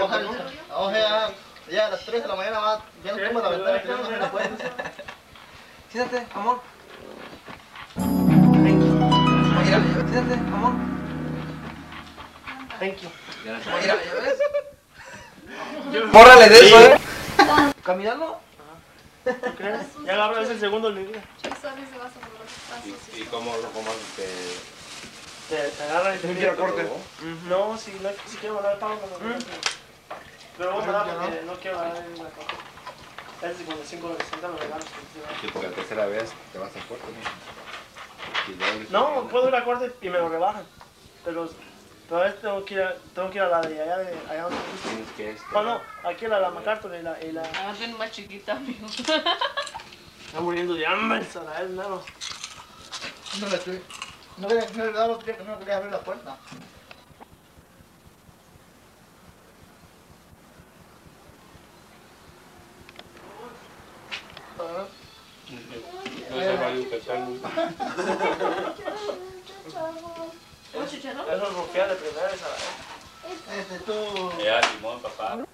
bajan nunca. Vamos ya, ya a las 3 de la mañana va, ya nos tumba la ventana, que no me la pueden. Siéntate, amor. Thank you. Siéntate, amor. Thank you. Gracias. Bórrale de eso, eh. Caminarlo. ¿Tú crees? Ya agarras el segundo el día. Y, y como lo comas te... Te agarra y te tira corte. No, si no, si quiero volar el pavo, no. Pero vamos a dar porque no quiero dar en la cosa. Es 55 de 60 me regalos. Sí, porque la tercera vez te vas a corte, ¿no? No, puedo ir a corte y me lo rebajan. Pero, pero a veces tengo que ir a, tengo que ir a la de allá, de allá donde. Tienes que este, No, no, aquí a la, la MacArthur y la, y la... Agarren más chiquita, amigo. Está muriendo de hambre, Sarael, nada. No le estoy. No le, no le daba los pies, no quería abrir la puerta. No chicharrón? Eso es rufía de primera, Sarael. Este, tú. Ya, limón, papá.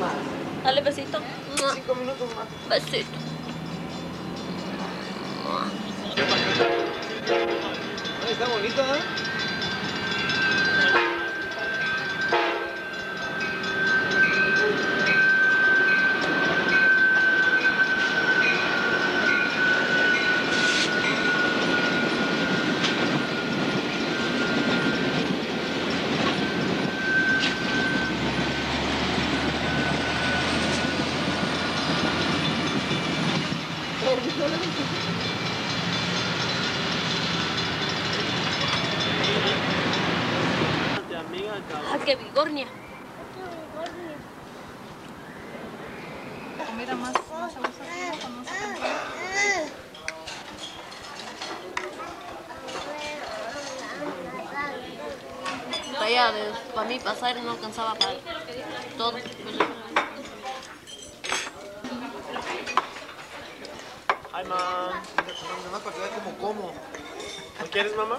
Más. Dale besito. Cinco minutos más. Besito. Está bonito, ¿eh? Ah, qué vigornia. comida más, más que Talla de, para mí pasar no alcanzaba para todo. Ay, mam. Nomás para que veas como como. ¿No quieres, mamá?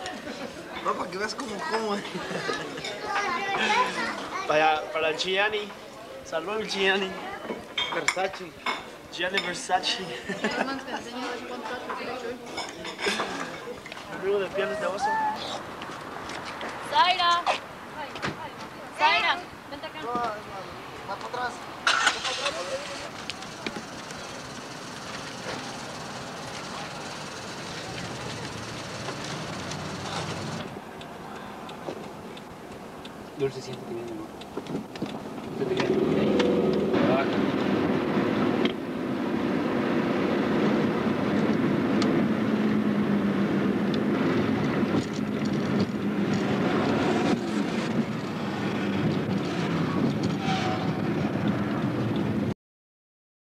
No, para que veas como como. Para, para el Gianni. Saludos al Gianni. Versace. Gianni Versace. Hermanos que enseñan el contrato que he hecho hoy. Amigo de pieles de oso. Zaira. Zaira, vente acá. Va para atrás. Dulce siempre tiene amor.